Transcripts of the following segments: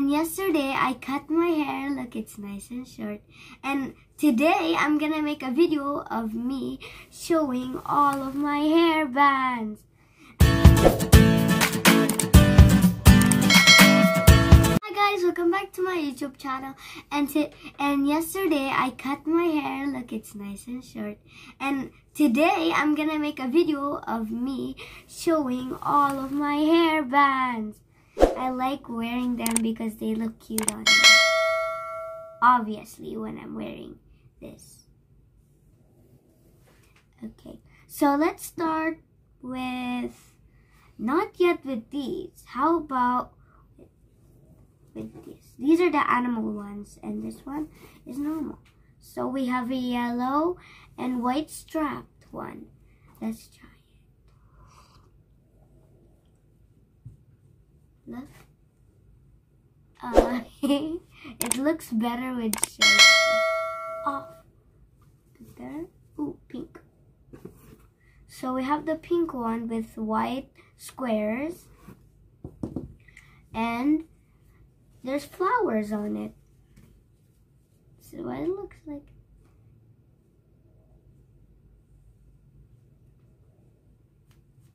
And yesterday I cut my hair. Look, it's nice and short. And today I'm gonna make a video of me showing all of my hair bands. Hi guys, welcome back to my YouTube channel. And and yesterday I cut my hair. Look, it's nice and short. And today I'm gonna make a video of me showing all of my hair bands. I like wearing them because they look cute on me. Obviously, when I'm wearing this. Okay, so let's start with, not yet with these. How about with these? These are the animal ones, and this one is normal. So we have a yellow and white strapped one. Let's try. Look. Uh, it looks better with shirt off. There. Ooh, pink. So we have the pink one with white squares. And there's flowers on it. So what it looks like.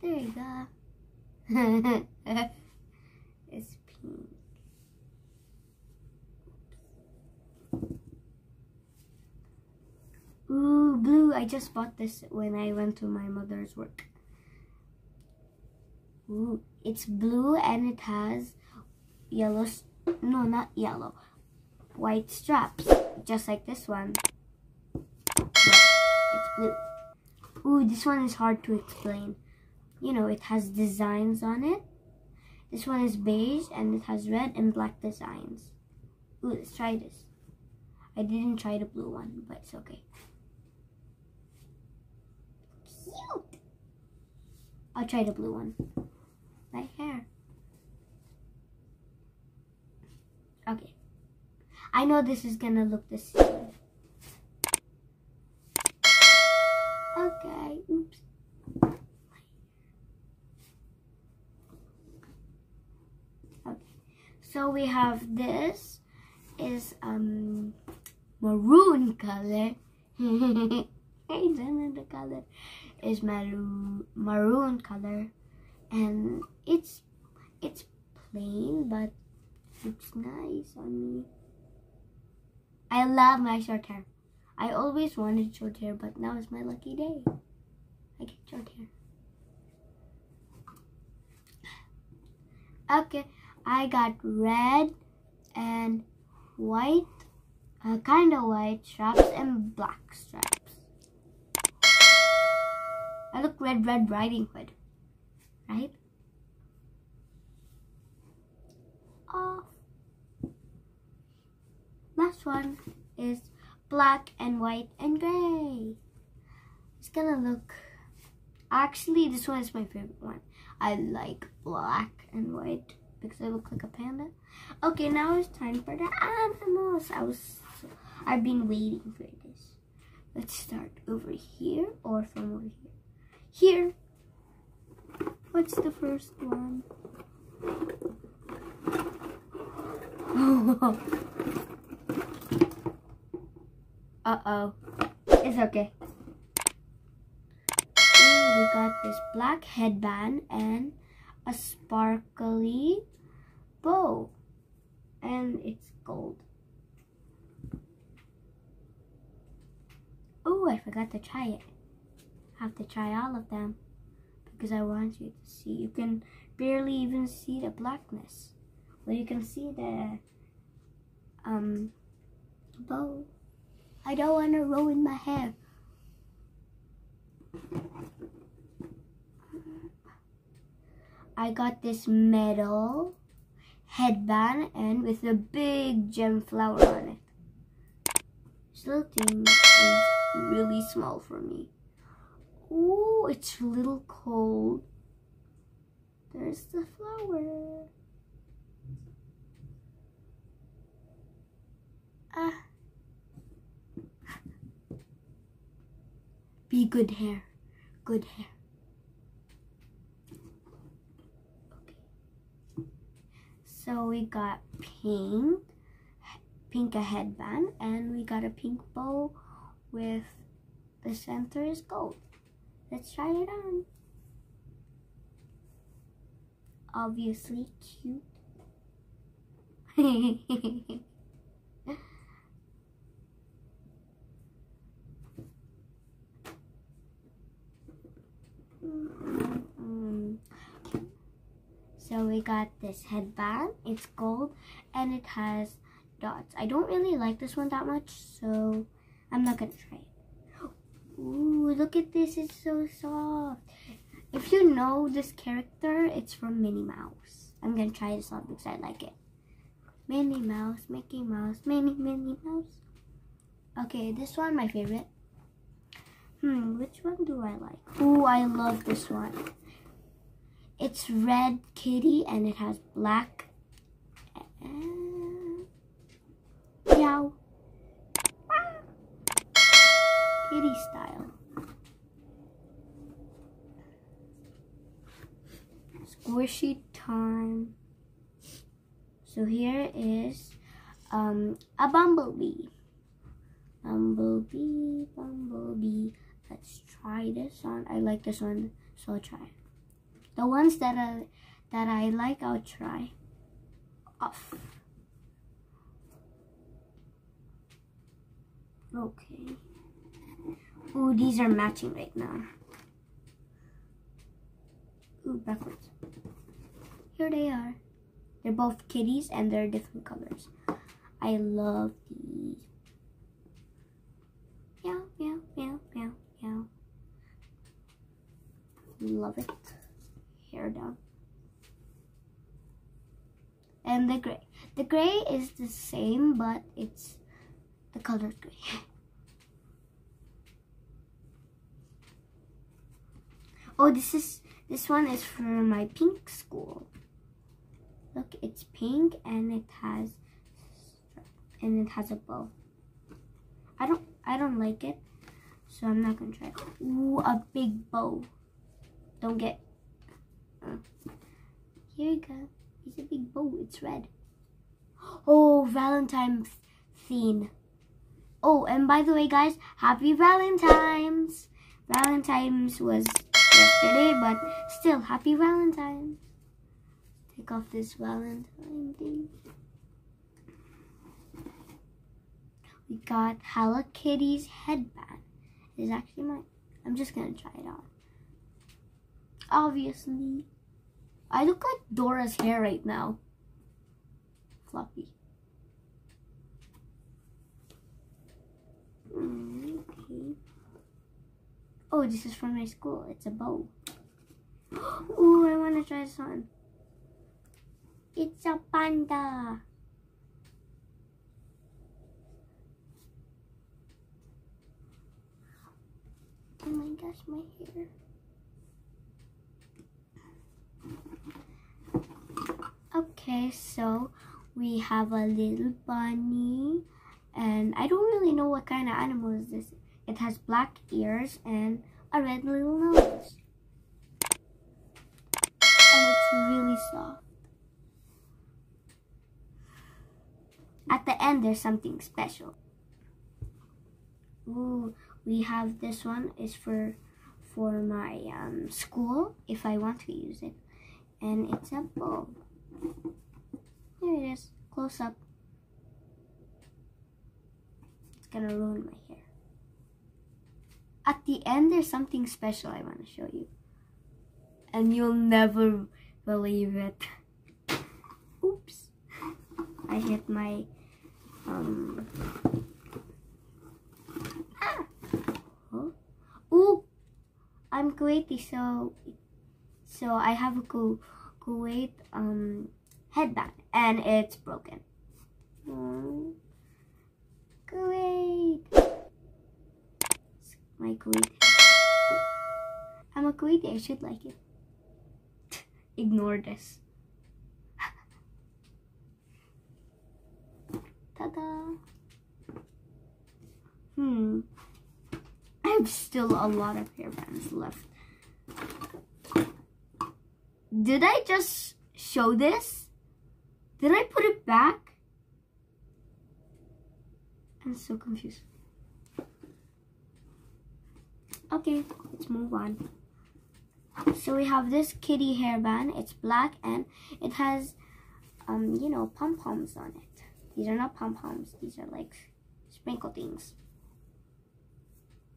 There you go. is pink. Ooh, blue. I just bought this when I went to my mother's work. Ooh, it's blue and it has yellow, no, not yellow, white straps, just like this one. it's blue. Ooh, this one is hard to explain. You know, it has designs on it. This one is beige and it has red and black designs. Ooh, let's try this. I didn't try the blue one, but it's okay. Cute! I'll try the blue one. My hair. Okay. I know this is gonna look the same. Okay, oops. Okay, so we have this is um maroon color. I don't know the color. Is maroon color, and it's it's plain but looks nice on me. I love my short hair. I always wanted short hair, but now is my lucky day. I get short hair. Okay. I got red and white, uh, kind of white straps and black straps. I look Red Red Riding Hood, right? Off. Last one is black and white and gray. It's gonna look, actually this one is my favorite one. I like black and white because I look like a panda. Okay, now it's time for the animals. I was, I've been waiting for this. Let's start over here or from over here. Here. What's the first one? Uh-oh. It's okay. Ooh, we got this black headband and a sparkly bow and it's gold. Oh, I forgot to try it. Have to try all of them because I want you to see. You can barely even see the blackness. Well, you can see the um bow. I don't want to ruin my hair. I got this metal headband and with a big gem flower on it. This little thing is really small for me. Ooh, it's a little cold. There's the flower. Ah. Be good hair. Good hair. Okay. So we got pink, pink a headband, and we got a pink bow with the center is gold. Let's try it on. Obviously cute. So we got this headband. It's gold and it has dots. I don't really like this one that much, so I'm not gonna try it. Look at this, it's so soft. If you know this character, it's from Minnie Mouse. I'm gonna try this on because I like it. Minnie Mouse, Mickey Mouse, Minnie, Minnie Mouse. Okay, this one, my favorite. Hmm, which one do I like? Ooh, I love this one. It's red kitty and it has black. Meow. Kitty style. Squishy time. So here is um, a bumblebee. Bumblebee, bumblebee. Let's try this one. I like this one, so I'll try. The ones that I, that I like, I'll try off. Okay. Ooh, these are matching right now. Ooh, backwards. Here they are. They're both kitties and they're different colors. I love these. Meow, meow, meow, meow, meow. Love it hair down. And the gray. The gray is the same, but it's the color gray. oh, this is this one is for my pink school. Look, it's pink and it has and it has a bow. I don't I don't like it, so I'm not gonna try it. Ooh, a big bow. Don't get uh, here you go. It's a big bow. It's red. Oh, Valentine's theme. Oh, and by the way, guys, happy Valentine's. Valentine's was yesterday, but still, happy Valentine's. Take off this Valentine thing. We got Hello Kitty's headband. It is actually mine. I'm just gonna try it on. Obviously. I look like Dora's hair right now. Floppy. Mm, okay. Oh, this is from my school. It's a bow. Ooh, I want to try this one. It's a panda. Oh my gosh, my hair. Okay, so we have a little bunny and I don't really know what kind of animal is this. It has black ears and a red little nose. And it's really soft. At the end, there's something special. Ooh, we have this one is for for my um, school if I want to use it. And it's a bow. Here it is, close up. It's gonna ruin my hair. At the end, there's something special I want to show you. And you'll never believe it. Oops. I hit my, um, ah. Huh? Ooh, I'm Kuwaiti, so, so I have a cool Kuwait um, headband and it's broken. Oh, Kuwait! My Kuwait. I'm a Kuwaiti, I should like it. Ignore this. Ta-da! Hmm. I have still a lot of hairbands left. Did I just show this? Did I put it back? I'm so confused. Okay, let's move on. So we have this kitty hairband. It's black and it has, um, you know, pom-poms on it. These are not pom-poms. These are like sprinkle things.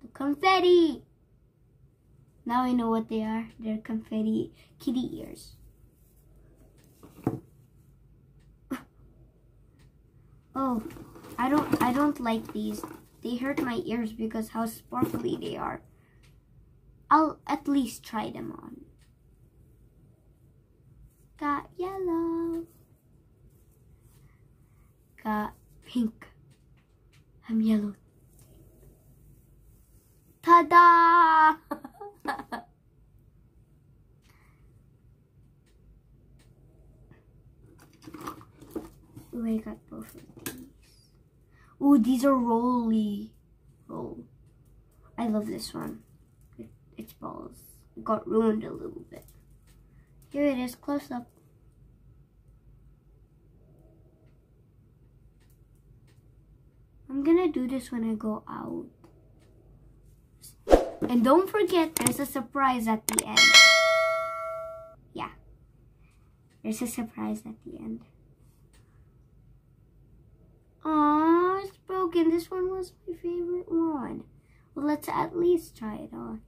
The confetti! Now I know what they are. They're confetti kitty ears. oh, I don't I don't like these. They hurt my ears because how sparkly they are. I'll at least try them on. Got yellow. Got pink. I'm yellow. Ta-da! Ooh, I got both of these. Ooh, these are rolly. Roll. I love this one. It, its balls. Got ruined a little bit. Here it is, close up. I'm gonna do this when I go out. And don't forget, there's a surprise at the end. Yeah. There's a surprise at the end. Aww, it's broken. This one was my favorite one. Well, let's at least try it on.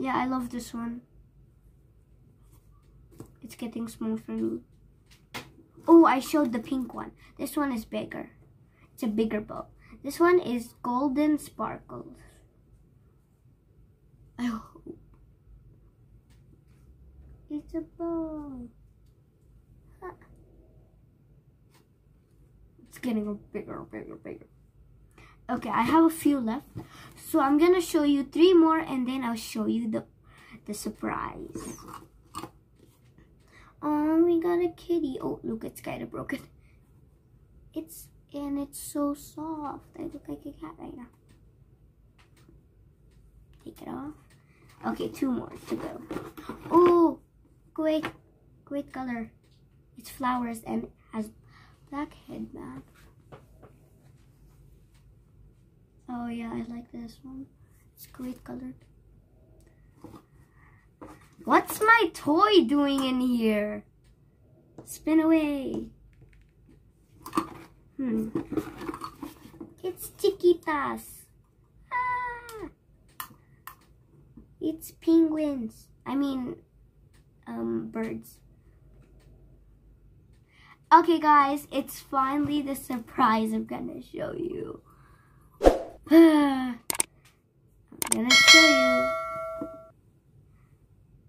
Yeah, I love this one. It's getting small for me. Oh, I showed the pink one. This one is bigger. It's a bigger bow. This one is golden sparkles. I hope. It's a bow. It's getting bigger, bigger, bigger. Okay, I have a few left. So I'm gonna show you three more and then I'll show you the the surprise. Oh, we got a kitty. Oh, look, it's kind of broken. It's and it's so soft. I look like a cat right now. Take it off. Okay, two more to go. Oh, great, great color. It's flowers and has black headband. Oh yeah, I like this one. It's great colored. What's my toy doing in here? Spin away. Hmm. It's chiquitas. Ah. It's penguins. I mean, um, birds. Okay, guys, it's finally the surprise I'm gonna show you. I'm gonna show you.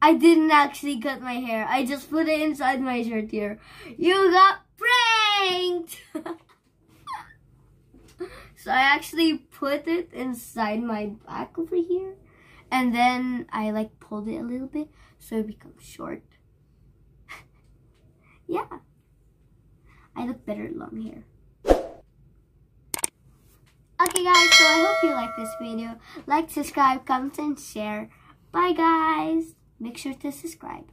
I didn't actually cut my hair. I just put it inside my shirt here. You got pranked! so I actually put it inside my back over here. And then I like pulled it a little bit so it becomes short. yeah. I look better long hair. Okay guys, so I hope you like this video. Like, subscribe, comment, and share. Bye guys. Make sure to subscribe.